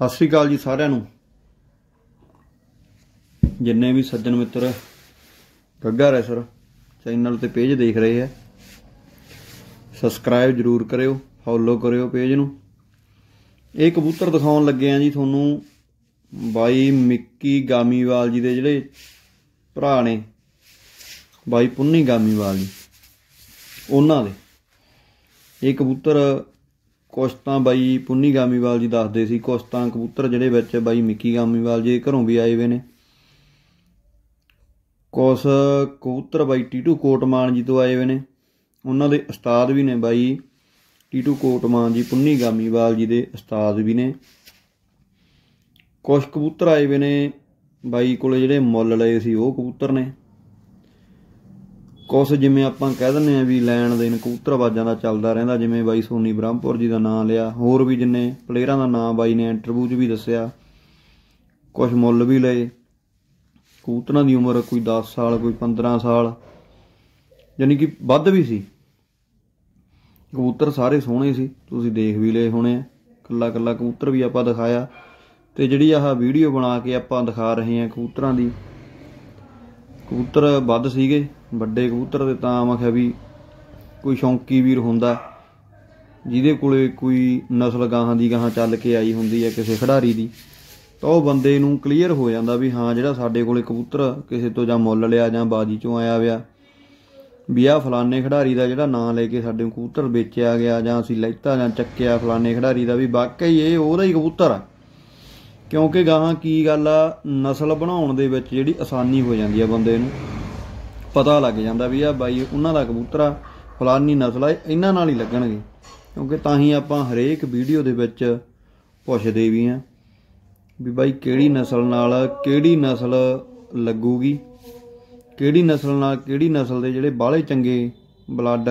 ਸਤਿ ਸ੍ਰੀ ਅਕਾਲ ਜੀ ਸਾਰਿਆਂ ਨੂੰ। ਜਿੰਨੇ ਵੀ ਸੱਜਣ ਮਿੱਤਰ ਗੱਗਾ ਰੈਸਰ ਚੈਨਲ ਤੇ ਪੇਜ ਦੇਖ ਰਹੇ ਆ ਸਬਸਕ੍ਰਾਈਬ ਜਰੂਰ ਕਰਿਓ ਫੋਲੋ ਕਰਿਓ ਪੇਜ ਨੂੰ। ਇਹ ਕਬੂਤਰ ਦਿਖਾਉਣ ਲੱਗੇ ਆ ਜੀ ਤੁਹਾਨੂੰ ਬਾਈ ਮਿੱਕੀ ਗਾਮੀਵਾਲ ਜੀ ਦੇ ਜਿਹੜੇ ਭਰਾ ਨੇ, ਬਾਈ ਪੁੰਨੀ ਗਾਮੀਵਾਲ ਜੀ, ਉਹਨਾਂ ਦੇ। ਇਹ ਕਬੂਤਰ ਕੁਛ ਤਾਂ ਬਾਈ ਪੁੰਨੀ ਗਾਮੀਵਾਲ ਜੀ ਦੱਸਦੇ ਸੀ ਕੁਛ ਤਾਂ ਕਬੂਤਰ ਜਿਹੜੇ ਵਿੱਚ ਬਾਈ ਮਿੱਕੀ ਗਾਮੀਵਾਲ ਜੀ ਘਰੋਂ ਵੀ ਆਏ ਹੋਏ ਨੇ। ਕੁਛ ਕਬੂਤਰ ਬਾਈ ਟੀਟੂ ਕੋਟਮਾਨ ਜੀ ਤੋਂ ਆਏ ਹੋਏ ਨੇ। ਉਹਨਾਂ ਦੇ ਉਸਤਾਦ ਵੀ ਨੇ ਬਾਈ ਟੀਟੂ ਕੋਟਮਾਨ ਜੀ, ਪੁੰਨੀ ਗਾਮੀਵਾਲ ਜੀ ਦੇ ਉਸਤਾਦ ਵੀ ਨੇ। ਕੁਛ ਕਬੂਤਰ ਆਏ ਹੋਏ ਨੇ ਬਾਈ ਕੋਲੇ ਜਿਹੜੇ ਮੁੱਲ ਲਏ ਸੀ ਉਹ ਕਬੂਤਰ ਨੇ। ਕੁਛ ਜਿਵੇਂ ਆਪਾਂ ਕਹਿ ਦਿੰਦੇ ਆ ਵੀ ਲੈਣ ਦੇਣ ਕਬੂਤਰਬਾਜ਼ਾਂ ਦਾ ਚੱਲਦਾ ਰਹਿੰਦਾ, ਜਿਵੇਂ ਬਾਈ ਸੋਨੀ ਬ੍ਰਹਮਪੁਰ ਜੀ ਦਾ ਨਾਮ ਲਿਆ, ਹੋਰ ਵੀ ਜਿੰਨੇ ਪਲੇਅਰਾਂ ਦਾ ਨਾਮ ਬਾਈ ਨੇ ਇੰਟਰਵਿਊ 'ਚ ਵੀ ਦੱਸਿਆ ਕੁਝ ਮੁੱਲ ਵੀ ਲਏ, ਕਬੂਤਰਾਂ ਦੀ ਉਮਰ ਕੋਈ 10 ਸਾਲ, ਕੋਈ 15 ਸਾਲ ਯਾਨੀ ਕਿ ਵੱਧ ਵੀ ਸੀ। ਕਬੂਤਰ ਸਾਰੇ ਸੋਹਣੇ ਸੀ, ਤੁਸੀਂ ਦੇਖ ਵੀ ਲਏ ਹੋਣੇ ਆ ਕੱਲਾ ਕੱਲਾ ਕਬੂਤਰ ਵੀ ਆਪਾਂ ਦਿਖਾਇਆ, ਤੇ ਜਿਹੜੀ ਆਹ ਵੀਡੀਓ ਬਣਾ ਕੇ ਆਪਾਂ ਦਿਖਾ ਰਹੇ ਹਾਂ ਕਬੂਤਰਾਂ ਦੀ, ਕਬੂਤਰ ਵੱਧ ਸੀਗੇ। ਵੱਡੇ ਕਬੂਤਰ ਦੇ ਤਾਂ ਮੈਂ ਕਿਹਾ ਵੀ ਕੋਈ ਸ਼ੌਂਕੀ ਵੀਰ ਹੁੰਦਾ। ਜਿਹਦੇ ਕੋਲੇ ਕੋਈ ਨਸਲ ਗਾਹਾਂ ਦੀ ਗਾਹਾਂ ਚੱਲ ਕੇ ਆਈ ਹੁੰਦੀ ਹੈ ਕਿਸੇ ਖਿਡਾਰੀ ਦੀ, ਤਾਂ ਉਹ ਬੰਦੇ ਨੂੰ ਕਲੀਅਰ ਹੋ ਜਾਂਦਾ ਵੀ ਹਾਂ, ਜਿਹੜਾ ਸਾਡੇ ਕੋਲੇ ਕਬੂਤਰ ਕਿਸੇ ਤੋਂ ਜਾਂ ਮੁੱਲ ਲਿਆ ਜਾਂ ਬਾਜੀ ਚੋਂ ਆਇਆ ਵਿਆ ਵੀ ਆਹ ਫਲਾਨੇ ਖਿਡਾਰੀ ਦਾ ਜਿਹੜਾ ਨਾਂ ਲੈ ਕੇ ਸਾਡੇ ਕਬੂਤਰ ਵੇਚਿਆ ਗਿਆ ਜਾਂ ਅਸੀਂ ਲੈਤਾ ਜਾਂ ਚੱਕਿਆ ਫਲਾਨੇ ਖਿਡਾਰੀ ਦਾ ਵੀ ਵਾਕਈ ਇਹ ਉਹਦਾ ਹੀ ਕਬੂਤਰ ਆ। ਕਿਉਂਕਿ ਗਾਹਾਂ ਕੀ ਗੱਲ ਆ, ਨਸਲ ਬਣਾਉਣ ਦੇ ਵਿੱਚ ਜਿਹੜੀ ਆਸਾਨੀ ਹੋ ਜਾਂਦੀ ਆ ਬੰਦੇ ਨੂੰ। ਪਤਾ ਲੱਗ ਜਾਂਦਾ ਵੀ ਆ ਬਾਈ, ਉਹਨਾਂ ਦਾ ਕਬੂਤਰ ਆ ਫਲਾਨੀ ਨਸਲ ਆ, ਇਹਨਾਂ ਨਾਲ ਹੀ ਲੱਗਣਗੇ। ਕਿਉਂਕਿ ਤਾਂ ਹੀ ਆਪਾਂ ਹਰੇਕ ਵੀਡੀਓ ਦੇ ਵਿੱਚ ਪੁੱਛਦੇ ਵੀ ਆ ਵੀ ਬਾਈ ਕਿਹੜੀ ਨਸਲ ਨਾਲ ਕਿਹੜੀ ਨਸਲ ਲੱਗੂਗੀ, ਕਿਹੜੀ ਨਸਲ ਨਾਲ ਕਿਹੜੀ ਨਸਲ ਦੇ ਜਿਹੜੇ ਬਾਹਲੇ ਚੰਗੇ ਬਲੱਡ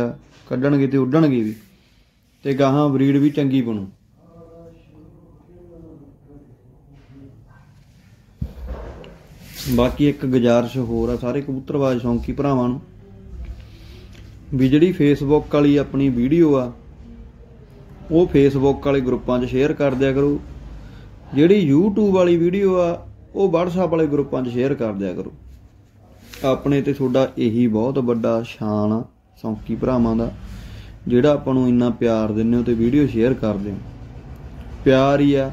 ਕੱਢਣਗੇ ਤੇ ਉੱਡਣਗੇ ਵੀ, ਤੇ ਗਾਹਾਂ ਬਰੀਡ ਵੀ ਚੰਗੀ ਬਣੂ। ਬਾਕੀ ਇੱਕ ਗੁਜ਼ਾਰਿਸ਼ ਹੋਰ ਆ, ਸਾਰੇ ਕਬੂਤਰਬਾਜ਼ ਸ਼ੌਂਕੀ ਭਰਾਵਾਂ ਨੂੰ। ਵੀ ਜਿਹੜੀ ਫੇਸਬੁੱਕ ਵਾਲੀ ਆਪਣੀ ਵੀਡੀਓ ਆ, ਉਹ ਫੇਸਬੁੱਕ ਵਾਲੇ ਗਰੁੱਪਾਂ 'ਚ ਸ਼ੇਅਰ ਕਰ ਦਿਆ ਕਰੋ। ਜਿਹੜੀ YouTube ਵਾਲੀ ਵੀਡੀਓ ਆ, ਉਹ WhatsApp ਵਾਲੇ ਗਰੁੱਪਾਂ 'ਚ ਸ਼ੇਅਰ ਕਰ ਦਿਆ ਕਰੋ। ਆਪਣੇ ਤੇ ਤੁਹਾਡਾ ਇਹੀ ਬਹੁਤ ਵੱਡਾ ਸ਼ਾਨ ਆ, ਸ਼ੌਂਕੀ ਭਰਾਵਾਂ ਦਾ, ਜਿਹੜਾ ਆਪਾਂ ਨੂੰ ਇੰਨਾ ਪਿਆਰ ਦਿੰਦੇ ਹੋ ਤੇ ਵੀਡੀਓ ਸ਼ੇਅਰ ਕਰਦੇ ਹੋ। ਪਿਆਰ ਹੀ ਆ।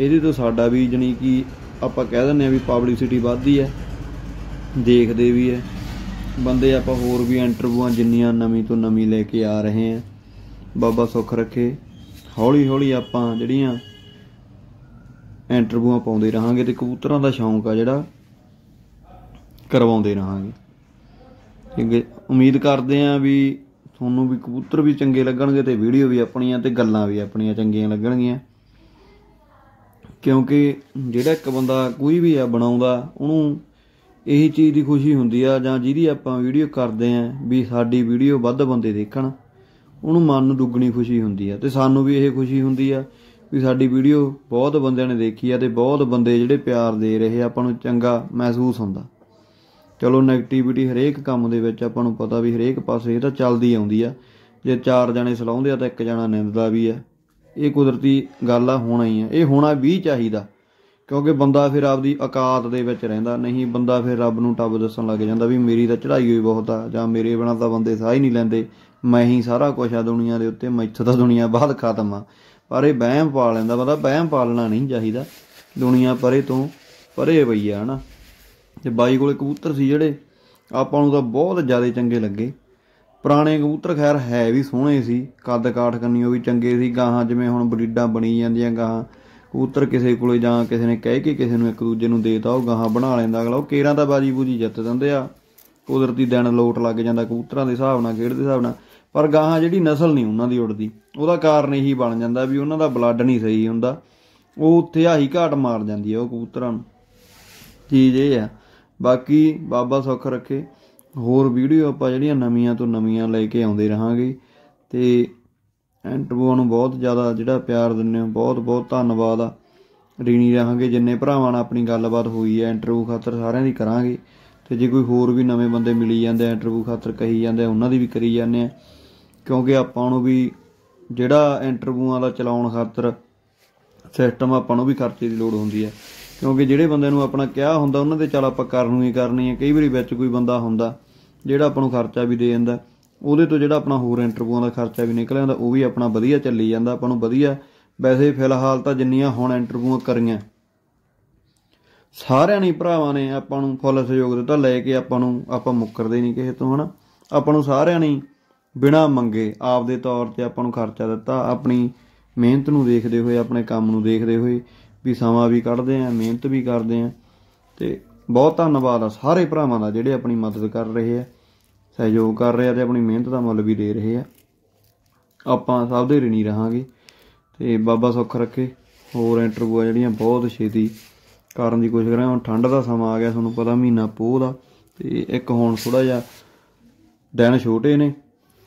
ਇਹਦੇ ਤੋਂ ਸਾਡਾ ਵੀ ਜਣੀ ਕਿ ਆਪਾਂ ਕਹਿ ਦਿੰਦੇ ਆ ਵੀ ਪਬਲਿਸਿਟੀ ਵੱਧਦੀ ਹੈ, ਦੇਖਦੇ ਵੀ ਹੈ। ਬੰਦੇ ਆਪਾਂ ਹੋਰ ਵੀ ਇੰਟਰਵਿਊਆਂ ਜਿੰਨੀਆਂ ਨਵੀਂ ਤੋਂ ਨਵੀਂ ਲੈ ਕੇ ਆ ਰਹੇ ਆ ਬਾਬਾ ਸੁੱਖ ਰੱਖੇ। ਹੌਲੀ ਹੌਲੀ ਆਪਾਂ ਜਿਹੜੀਆਂ ਇੰਟਰਵਿਊਆਂ ਪਾਉਂਦੇ ਰਹਾਂਗੇ ਤੇ ਕਬੂਤਰਾਂ ਦਾ ਸ਼ੌਂਕ ਆ ਜਿਹੜਾ, ਕਰਵਾਉਂਦੇ ਰਹਾਂਗੇ। ਕਿਉਂਕਿ ਉਮੀਦ ਕਰਦੇ ਆ ਵੀ ਤੁਹਾਨੂੰ ਵੀ ਕਬੂਤਰ ਵੀ ਚੰਗੇ ਲੱਗਣਗੇ ਤੇ ਵੀਡੀਓ ਵੀ ਆਪਣੀਆਂ ਤੇ ਗੱਲਾਂ ਵੀ ਆਪਣੀਆਂ ਚੰਗੀਆਂ ਲੱਗਣਗੀਆਂ। ਕਿਉਂਕਿ ਜਿਹੜਾ ਇੱਕ ਬੰਦਾ ਕੋਈ ਵੀ ਆ ਬਣਾਉਂਦਾ, ਉਹਨੂੰ ਇਹੀ ਚੀਜ਼ ਦੀ ਖੁਸ਼ੀ ਹੁੰਦੀ ਆ ਜਾਂ ਜਿਹਦੀ ਆਪਾਂ ਵੀਡੀਓ ਕਰਦੇ ਆ ਵੀ ਸਾਡੀ ਵੀਡੀਓ ਵੱਧ ਬੰਦੇ ਦੇਖਣ, ਉਹਨੂੰ ਮਨ ਨੂੰ ਦੁੱਗਣੀ ਖੁਸ਼ੀ ਹੁੰਦੀ ਆ ਤੇ ਸਾਨੂੰ ਵੀ ਇਹ ਖੁਸ਼ੀ ਹੁੰਦੀ ਆ ਵੀ ਸਾਡੀ ਵੀਡੀਓ ਬਹੁਤ ਬੰਦਿਆਂ ਨੇ ਦੇਖੀ ਆ ਤੇ ਬਹੁਤ ਬੰਦੇ ਜਿਹੜੇ ਪਿਆਰ ਦੇ ਰਹੇ ਆ, ਆਪਾਂ ਨੂੰ ਚੰਗਾ ਮਹਿਸੂਸ ਹੁੰਦਾ। ਚਲੋ 네ਗੇਟਿਵਿਟੀ ਹਰੇਕ ਕੰਮ ਦੇ ਵਿੱਚ ਆਪਾਂ ਨੂੰ ਪਤਾ ਵੀ ਹਰੇਕ ਪਾਸੇ ਇਹ ਤਾਂ ਚੱਲਦੀ ਆਉਂਦੀ ਆ। ਜੇ ਚਾਰ ਜਣੇ ਸਲਾਉਂਦੇ ਆ ਤਾਂ ਇੱਕ ਜਣਾ ਨਿੰਦਦਾ ਵੀ ਆ। ਇਹ ਕੁਦਰਤੀ ਗੱਲ ਆ, ਹੋਣਾ ਹੀ ਆ। ਇਹ ਹੋਣਾ ਵੀ ਚਾਹੀਦਾ, ਕਿਉਂਕਿ ਬੰਦਾ ਫਿਰ ਆਪਦੀ ਔਕਾਤ ਦੇ ਵਿੱਚ ਰਹਿੰਦਾ, ਨਹੀਂ ਬੰਦਾ ਫਿਰ ਰੱਬ ਨੂੰ ਟੱਬ ਦੱਸਣ ਲੱਗ ਜਾਂਦਾ ਵੀ ਮੇਰੀ ਤਾਂ ਚੜ੍ਹਾਈ ਹੋਈ ਬਹੁਤ ਆ, ਜਾਂ ਮੇਰੇ ਬਿਨਾਂ ਤਾਂ ਬੰਦੇ ਸਾਹ ਹੀ ਨਹੀਂ ਲੈਂਦੇ। ਮੈਂ ਹੀ ਸਾਰਾ ਕੁਝ ਆ ਦੁਨੀਆ ਦੇ ਉੱਤੇ ਮੈਥੋਂ ਤਾਂ ਦੁਨੀਆ ਬਾਅਦ ਖਤਮ ਆ। ਪਰ ਇਹ ਵਹਿਮ ਪਾ ਲੈਂਦਾ ਬੰਦਾ ਵਹਿਮ ਪਾਲਣਾ ਨਹੀਂ ਚਾਹੀਦਾ। ਦੁਨੀਆ ਪਰੇ ਤੋਂ ਪਰੇ ਪਈ ਆ, ਹਨਾ। ਤੇ ਬਾਈ ਕੋਲੇ ਕਬੂਤਰ ਸੀ ਜਿਹੜੇ, ਆਪਾਂ ਨੂੰ ਤਾਂ ਬਹੁਤ ਜ਼ਿਆਦਾ ਚੰਗੇ ਲੱਗੇ। ਪੁਰਾਣੇ ਕਬੂਤਰ ਖੈਰ ਹੈ ਵੀ ਸੋਹਣੇ ਸੀ, ਕੱਦ ਕਾਠ ਕੰਨੀ ਉਹ ਵੀ ਚੰਗੇ ਸੀ, ਗਾਹਾਂ ਜਿਵੇਂ ਹੁਣ ਬਰੀਡਾਂ ਬਣੀ ਜਾਂਦੀਆਂ, ਗਾਹਾਂ ਕਬੂਤਰ ਕਿਸੇ ਕੋਲੇ ਜਾਂ ਕਿਸੇ ਨੇ ਕਹਿ ਕੇ ਕਿਸੇ ਨੂੰ ਇੱਕ ਦੂਜੇ ਨੂੰ ਦੇਤਾ, ਉਹ ਗਾਹਾਂ ਬਣਾ ਲੈਂਦਾ ਅਗਲਾ, ਉਹ ਕੇਰਾਂ ਦਾ ਬਾਜੀ ਬੂਜੀ ਜਿੱਤ ਦਿੰਦੇ ਆ। ਕੁਦਰਤੀ ਦਿਨ ਲੋਟ ਲੱਗ ਜਾਂਦਾ ਕਬੂਤਰਾਂ ਦੇ ਹਿਸਾਬ ਨਾਲ, ਖੇਡ ਦੇ ਹਿਸਾਬ ਨਾਲ, ਪਰ ਗਾਹਾਂ ਜਿਹੜੀ ਨਸਲ ਨਹੀਂ ਉਹਨਾਂ ਦੀ ਉੜਦੀ ਉਹਦਾ ਕਾਰਨ ਇਹੀ ਬਣ ਜਾਂਦਾ ਵੀ ਉਹਨਾਂ ਦਾ ਬਲੱਡ ਨਹੀਂ ਸਹੀ ਹੁੰਦਾ, ਉਹ ਉੱਥੇ ਆਹੀ ਘਾਟ ਮਾਰ ਜਾਂਦੀ ਹੈ ਉਹ ਕਬੂਤਰਾਂ ਨੂੰ। ਚੀਜ਼ ਇਹ ਆ। ਬਾਕੀ ਬਾਬਾ ਸੁੱਖ ਰੱਖੇ। ਹੋਰ ਵੀਡੀਓ ਆਪਾਂ ਜਿਹੜੀਆਂ ਨਵੀਆਂ ਤੋਂ ਨਵੀਆਂ ਲੈ ਕੇ ਆਉਂਦੇ ਰਹਾਂਗੇ ਤੇ ਇੰਟਰਵਿਊ ਨੂੰ ਬਹੁਤ ਜ਼ਿਆਦਾ ਜਿਹੜਾ ਪਿਆਰ ਦਿੰਦੇ ਹੋ, ਬਹੁਤ ਬਹੁਤ ਧੰਨਵਾਦ ਆ। ਰੀਣੀ ਰਹਾਂਗੇ, ਜਿੰਨੇ ਭਰਾਵਾਂ ਨਾਲ ਆਪਣੀ ਗੱਲਬਾਤ ਹੋਈ ਹੈ ਇੰਟਰਵਿਊ ਖਾਤਰ ਸਾਰਿਆਂ ਦੀ ਕਰਾਂਗੇ। ਤੇ ਜੇ ਕੋਈ ਹੋਰ ਵੀ ਨਵੇਂ ਬੰਦੇ ਮਿਲੀ ਜਾਂਦੇ ਇੰਟਰਵਿਊ ਖਾਤਰ ਕਹੀ ਜਾਂਦੇ ਉਹਨਾਂ ਦੀ ਵੀ ਕਰੀ ਜਾਂਦੇ ਆ। ਕਿਉਂਕਿ ਆਪਾਂ ਨੂੰ ਵੀ ਜਿਹੜਾ ਇੰਟਰਵਿਊਆਂ ਦਾ ਚਲਾਉਣ ਖਾਤਰ ਸਿਸਟਮ ਆਪਾਂ ਨੂੰ ਵੀ ਖਰਚੇ ਦੀ ਲੋੜ ਹੁੰਦੀ ਹੈ। ਕਿਉਂਕਿ ਜਿਹੜੇ ਬੰਦੇ ਨੂੰ ਆਪਣਾ ਕਿਹਾ ਹੁੰਦਾ, ਉਹਨਾਂ ਦੇ ਚੱਲ ਆਪਾਂ ਕਰਨ ਹੀ ਕਰਨੀ ਹੈ। ਕਈ ਵਾਰੀ ਵਿੱਚ ਕੋਈ ਬੰਦਾ ਹੁੰਦਾ, ਜਿਹੜਾ ਆਪਾਂ ਨੂੰ ਖਰਚਾ ਵੀ ਦੇ ਜਾਂਦਾ, ਉਹਦੇ ਤੋਂ ਜਿਹੜਾ ਆਪਣਾ ਹੋਰ ਇੰਟਰਵਿਊਆਂ ਦਾ ਖਰਚਾ ਵੀ ਨਿਕਲ ਜਾਂਦਾ, ਉਹ ਵੀ ਆਪਣਾ ਵਧੀਆ ਚੱਲੀ ਜਾਂਦਾ। ਆਪਾਂ ਨੂੰ ਵਧੀਆ, ਵੈਸੇ ਫਿਲਹਾਲ ਤਾਂ ਜਿੰਨੀਆਂ ਹੁਣ ਇੰਟਰਵਿਊਆਂ ਕਰੀਆਂ, ਸਾਰਿਆਂ ਨੇ ਭਰਾਵਾਂ ਨੇ ਆਪਾਂ ਨੂੰ ਫੁੱਲ ਸਹਿਯੋਗ ਦਿੱਤਾ, ਲੈ ਕੇ ਆਪਾਂ ਨੂੰ, ਆਪਾਂ ਮੁੱਕਰਦੇ ਨਹੀਂ ਕਿਸੇ ਤੋਂ, ਹਨਾ। ਆਪਾਂ ਨੂੰ ਸਾਰਿਆਂ ਨੇ ਬਿਨਾ ਮੰਗੇ ਆਪਦੇ ਤੌਰ ਤੇ ਆਪਾਂ ਨੂੰ ਖਰਚਾ ਦਿੱਤਾ, ਆਪਣੀ ਮਿਹਨਤ ਨੂੰ ਦੇਖਦੇ ਹੋਏ, ਆਪਣੇ ਕੰਮ ਨੂੰ ਦੇਖਦੇ ਹੋਏ। ਵੀ ਸਮਾਂ ਵੀ ਕੱਢਦੇ ਆ, ਮਿਹਨਤ ਵੀ ਕਰਦੇ ਆ। ਤੇ ਬਹੁਤ ਧੰਨਵਾਦ ਆ ਸਾਰੇ ਭਰਾਵਾਂ ਦਾ ਜਿਹੜੇ ਆਪਣੀ ਮਦਦ ਕਰ ਰਹੇ ਆ, ਸਹਿਯੋਗ ਕਰ ਰਹੇ ਆ ਤੇ ਆਪਣੀ ਮਿਹਨਤ ਦਾ ਮੁੱਲ ਵੀ ਦੇ ਰਹੇ ਆ। ਆਪਾਂ ਸਭ ਦੇ ਰਿਣੀ ਰਹਾਂਗੇ ਤੇ ਬਾਬਾ ਸੁੱਖ ਰੱਖੇ। ਹੋਰ ਇੰਟਰਵਿਊ ਆ ਜਿਹੜੀਆਂ ਬਹੁਤ ਛੇਤੀ ਕਰਨ ਦੀ ਕੋਸ਼ਿਸ਼ ਕਰਾਂ ਹੁਣ ਠੰਡ ਦਾ ਸਮਾਂ ਆ ਗਿਆ, ਤੁਹਾਨੂੰ ਪਤਾ ਮਹੀਨਾ ਪੋਹ ਦਾ। ਤੇ ਇੱਕ ਹੁਣ ਥੋੜਾ ਜਿਹਾ ਦਿਨ ਛੋਟੇ ਨੇ,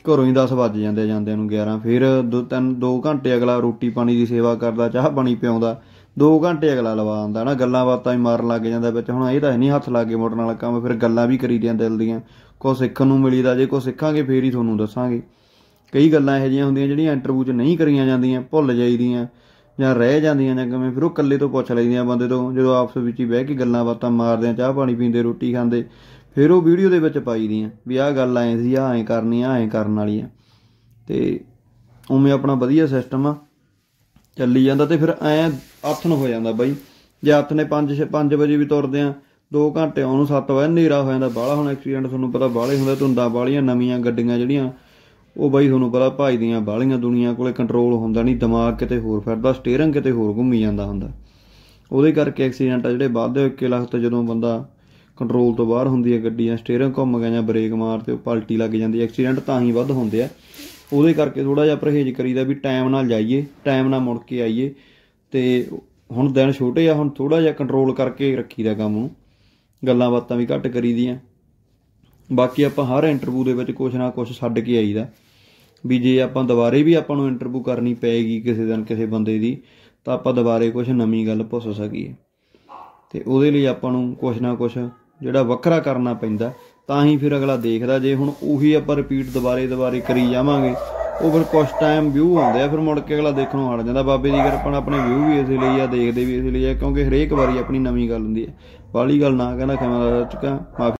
ਘਰੋਂ ਹੀ 10 ਵੱਜ ਜਾਂਦੇ ਆ, ਜਾਂਦਿਆਂ ਨੂੰ 11 ਫਿਰ ਦੋ ਤਿੰਨ 2 ਘੰਟੇ ਅਗਲਾ ਰੋਟੀ ਪਾਣੀ ਦੀ ਸੇਵਾ ਕਰਦਾ, ਚਾਹ ਪਾਣੀ ਪਿਆਉਂਦਾ। 2 ਘੰਟੇ ਅਗਲਾ ਲਵਾ ਆਉਂਦਾ ਨਾ ਗੱਲਾਂ ਬਾਤਾਂ ਹੀ ਮਾਰਨ ਲੱਗ ਜਾਂਦਾ ਵਿੱਚ। ਹੁਣ ਇਹ ਤਾਂ ਹੈ ਨਹੀਂ ਹੱਥ ਲਾ ਕੇ ਮੋੜਨ ਵਾਲਾ ਕੰਮ, ਫਿਰ ਗੱਲਾਂ ਵੀ ਕਰੀ ਦੀਆਂ ਦਿਲ ਦੀਆਂ। ਕੁਛ ਸਿੱਖਣ ਨੂੰ ਮਿਲੀਦਾ, ਜੇ ਕੁਛ ਸਿੱਖਾਂਗੇ, ਫੇਰ ਹੀ ਤੁਹਾਨੂੰ ਦੱਸਾਂਗੇ। ਕਈ ਗੱਲਾਂ ਇਹੋ ਜਿਹੀਆਂ ਹੁੰਦੀਆਂ ਜਿਹੜੀਆਂ ਇੰਟਰਵਿਊ 'ਚ ਨਹੀਂ ਕਰੀਆਂ ਜਾਂਦੀਆਂ, ਭੁੱਲ ਜਾਈਦੀਆਂ, ਜਾਂ ਰਹਿ ਜਾਂਦੀਆਂ ਜਾਂ ਕਿਵੇਂ, ਫਿਰ ਉਹ ਇਕੱਲੇ ਤੋਂ ਪੁੱਛ ਲਈਦੀਆਂ ਬੰਦੇ ਤੋਂ, ਜਦੋਂ ਆਪਸ ਵਿੱਚ ਹੀ ਬਹਿ ਕੇ ਗੱਲਾਂ ਬਾਤਾਂ ਮਾਰਦੇ ਆ, ਚਾਹ ਪਾਣੀ ਪੀਂਦੇ, ਰੋਟੀ ਖਾਂਦੇ, ਫਿਰ ਉਹ ਵੀਡੀਓ ਦੇ ਵਿੱਚ ਪਾਈ ਦੀਆਂ, ਵੀ ਆਹ ਗੱਲ ਐਂ ਸੀ, ਆਹ ਐਂ ਕਰਨੀ ਆ ਐਂ ਕਰਨ ਵਾਲੀ ਆ। ਤੇ ਉਵੇਂ ਆਪਣਾ ਵਧੀਆ ਸਿਸਟਮ ਆ। ਚੱਲੀ ਜਾਂਦਾ ਤੇ ਫਿਰ ਐਂ ਆਥਣ ਹੋ ਜਾਂਦਾ ਬਾਈ। ਜੇ ਹੱਥ ਨੇ 5 5 ਵਜੇ ਵੀ ਤੁਰਦੇ ਆ 2 ਘੰਟੇ ਉਹਨੂੰ 7 ਵਜੇ ਹਨੇਰਾ ਹੋ ਜਾਂਦਾ। ਬਾਹਲਾ ਹੁਣ ਐਕਸੀਡੈਂਟ ਤੁਹਾਨੂੰ ਪਤਾ ਬਾਹਲੇ ਹੁੰਦਾ, ਧੁੰਦਾਂ ਬਾਹਲੀਆਂ ਨਵੀਆਂ ਗੱਡੀਆਂ ਜਿਹੜੀਆਂ, ਉਹ ਬਾਈ ਤੁਹਾਨੂੰ ਪਤਾ ਭਜਦੀਆਂ ਬਾਹਲੀਆਂ ਦੁਨੀਆ ਕੋਲੇ ਕੰਟਰੋਲ ਹੁੰਦਾ ਨਹੀਂ, ਦਿਮਾਗ ਕਿਤੇ ਹੋਰ ਫਿਰਦਾ ਸਟੀਅਰਿੰਗ ਕਿਤੇ ਹੋਰ ਘੁੰਮੀ ਜਾਂਦਾ ਹੁੰਦਾ। ਉਹਦੇ ਕਰਕੇ ਐਕਸੀਡੈਂਟ ਆ ਜਿਹੜੇ ਵੱਧਦੇ ਹੋਏ ਕਿ ਲਖਤ ਜਦੋਂ ਬੰਦਾ ਕੰਟਰੋਲ ਤੋਂ ਬਾਹਰ ਹੁੰਦੀ ਹੈ ਗੱਡੀਆਂ ਜਾਂ ਸਟੀਅਰਿੰਗ ਘੁੰਮ ਗਿਆ ਜਾਂ ਬ੍ਰੇਕ ਮਾਰ ਤੇ ਉਹ ਪਲਟੀ ਲੱਗ ਜਾਂਦੀ। ਐਕਸੀਡੈਂਟ ਤਾਂ ਹੀ ਵੱਧ ਹੁੰਦੇ ਆ। ਉਹਦੇ ਕਰਕੇ ਥੋੜਾ ਜਿਹਾ ਪਰਹੇਜ਼ ਕਰੀਦਾ ਵੀ ਟਾਈਮ ਨਾਲ ਜਾਈਏ ਟਾਈਮ ਨਾਲ ਮੁੜ ਕੇ ਆਈਏ ਤੇ ਹੁਣ ਦਿਨ ਛੋਟੇ ਆ, ਹੁਣ ਥੋੜਾ ਜਿਹਾ ਕੰਟਰੋਲ ਕਰਕੇ ਰੱਖੀਦਾ ਕੰਮ ਨੂੰ। ਗੱਲਾਂ ਬਾਤਾਂ ਵੀ ਘੱਟ ਕਰੀਦੀਆਂ। ਬਾਕੀ ਆਪਾਂ ਹਰ ਇੰਟਰਵਿਊ ਦੇ ਵਿੱਚ ਕੁਛ ਨਾ ਕੁਛ ਛੱਡ ਕੇ ਆਈਦਾ। ਵੀ ਜੇ ਆਪਾਂ ਦੁਬਾਰੇ ਵੀ ਆਪਾਂ ਨੂੰ ਇੰਟਰਵਿਊ ਕਰਨੀ ਪਏਗੀ ਕਿਸੇ ਦਿਨ ਕਿਸੇ ਬੰਦੇ ਦੀ, ਤਾਂ ਆਪਾਂ ਦੁਬਾਰੇ ਕੁਛ ਨਵੀਂ ਗੱਲ ਪੁੱਛ ਸਕੀਏ। ਤੇ ਉਹਦੇ ਲਈ ਆਪਾਂ ਨੂੰ ਕੁਛ ਨਾ ਕੁਛ ਜਿਹੜਾ ਵੱਖਰਾ ਕਰਨਾ ਪੈਂਦਾ ਤਾਂ ਹੀ ਫਿਰ ਅਗਲਾ ਦੇਖਦਾ ਜੇ ਹੁਣ ਉਹੀ ਆਪਾਂ ਰਿਪੀਟ ਦੁਬਾਰੇ ਦੁਬਾਰੇ ਕਰੀ ਜਾਵਾਂਗੇ, ਉਹ ਫਿਰ ਕੁਛ ਟਾਈਮ ਵਿਊ ਆਉਂਦੇ ਆ, ਫਿਰ ਮੁੜ ਕੇ ਅਗਲਾ ਦੇਖਣੋਂ ਹਟ ਜਾਂਦਾ। ਬਾਬੇ ਦੀ ਕਿਰਪਾ ਨਾਲ ਆਪਣੇ ਵਿਊ ਵੀ ਇਸੇ ਲਈ ਆ, ਦੇਖਦੇ ਵੀ ਇਸੇ ਲਈ ਆ, ਕਿਉਂਕਿ ਹਰੇਕ ਵਾਰੀ ਆਪਣੀ ਨਵੀਂ ਗੱਲ ਹੁੰਦੀ ਹੈ। ਬਾਲੀ ਗੱਲ ਨਾ ਕਹਿੰਦਾ ਖਿਮਾ ਦਾ ਚੁੱਕਾ ਮਾਫੀ